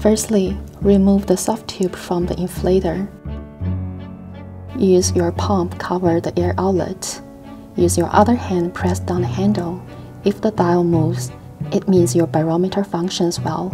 Firstly, remove the soft tube from the inflator. Use your pump cover the air outlet. Use your other hand press down the handle. If the dial moves, it means your barometer functions well.